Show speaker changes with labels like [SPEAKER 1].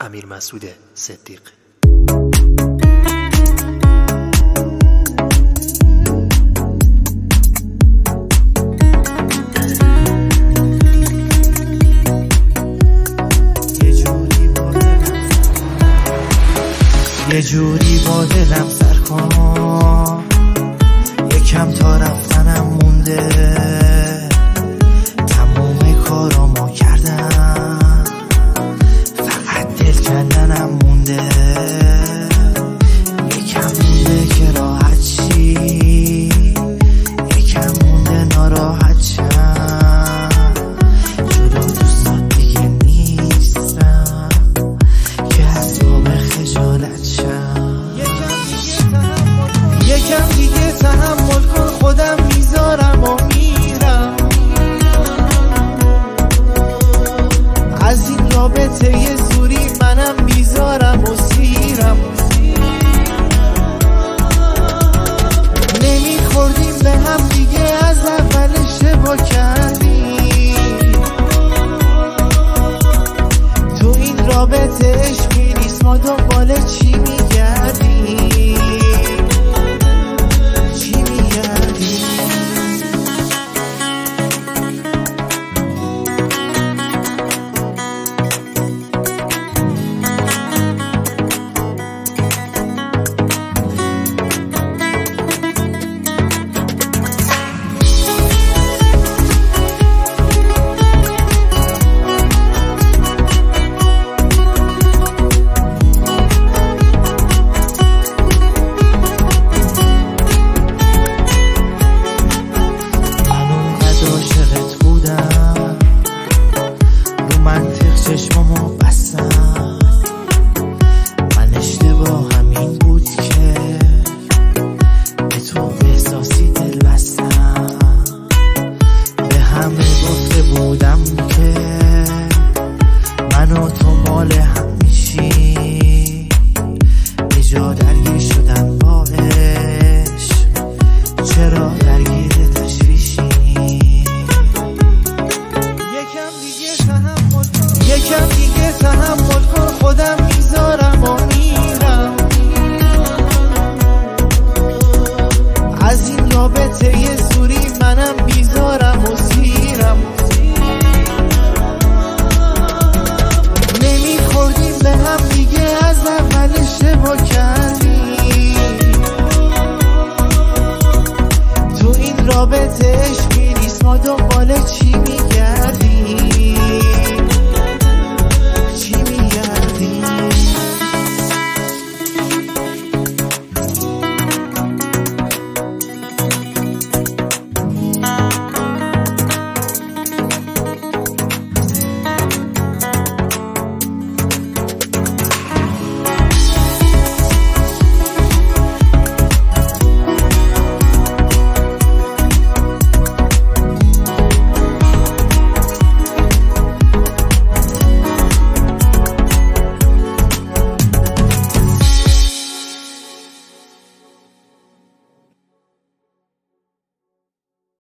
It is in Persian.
[SPEAKER 1] امیر مسعود صدیق.
[SPEAKER 2] یه جوری با دلم سر تحمل کن خودم می‌ذارم و میرم. از این رابطه یه زوری منم می‌ذارم و سیرم. نمیخوردیم به هم دیگه از اول اشتباه کردیم. تو این رابطه عشقی نیست ما دنبال چی می یه سوری منم و سیرم به هم دیگه از اولش اشتباه تو این رابطه